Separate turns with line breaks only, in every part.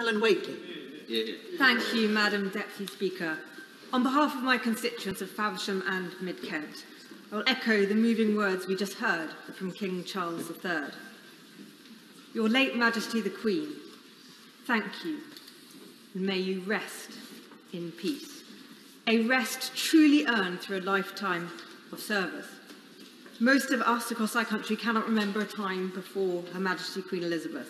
Helen Whately.
Thank you, Madam Deputy Speaker. On behalf of my constituents of Faversham and Mid-Kent, I will echo the moving words we just heard from King Charles III. Your late Majesty the Queen, thank you, and may you rest in peace. A rest truly earned through a lifetime of service. Most of us across our country cannot remember a time before Her Majesty Queen Elizabeth.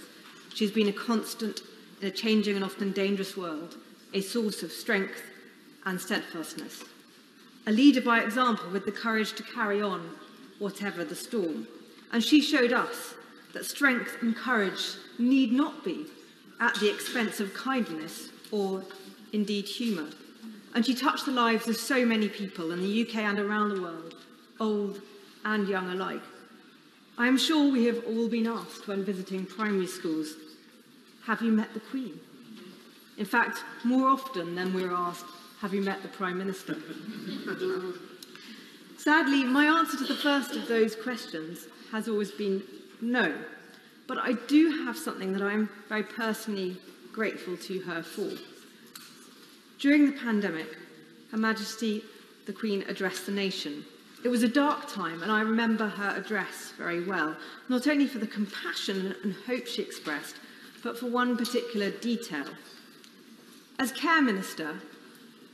She's been a constant in a changing and often dangerous world, a source of strength and steadfastness. A leader by example with the courage to carry on whatever the storm. And she showed us that strength and courage need not be at the expense of kindness or indeed humour. And she touched the lives of so many people in the UK and around the world, old and young alike. I am sure we have all been asked when visiting primary schools, have you met the Queen? In fact, more often than we're asked, have you met the Prime Minister? Sadly, my answer to the first of those questions has always been no. But I do have something that I'm very personally grateful to her for. During the pandemic, Her Majesty the Queen addressed the nation it was a dark time, and I remember her address very well, not only for the compassion and hope she expressed, but for one particular detail. As Care Minister,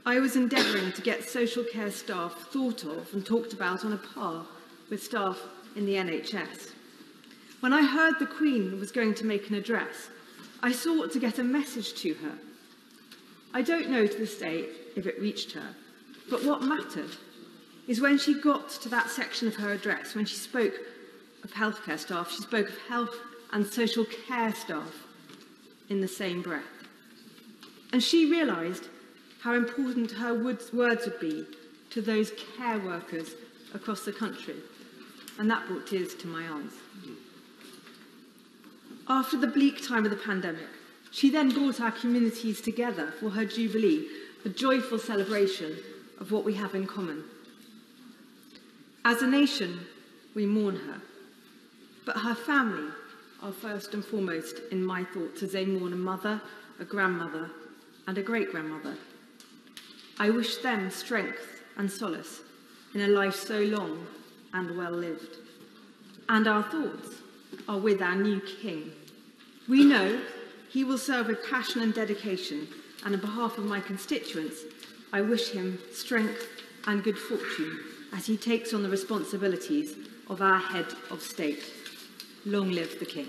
I was endeavouring to get social care staff thought of and talked about on a par with staff in the NHS. When I heard the Queen was going to make an address, I sought to get a message to her. I don't know to this day if it reached her, but what mattered is when she got to that section of her address, when she spoke of healthcare staff, she spoke of health and social care staff in the same breath. And she realised how important her words would be to those care workers across the country. And that brought tears to my eyes. After the bleak time of the pandemic, she then brought our communities together for her Jubilee, a joyful celebration of what we have in common. As a nation, we mourn her, but her family are first and foremost in my thoughts as they mourn a mother, a grandmother, and a great grandmother. I wish them strength and solace in a life so long and well lived. And our thoughts are with our new King. We know he will serve with passion and dedication, and on behalf of my constituents, I wish him strength and good fortune as he takes on the responsibilities of our head of state. Long live the King.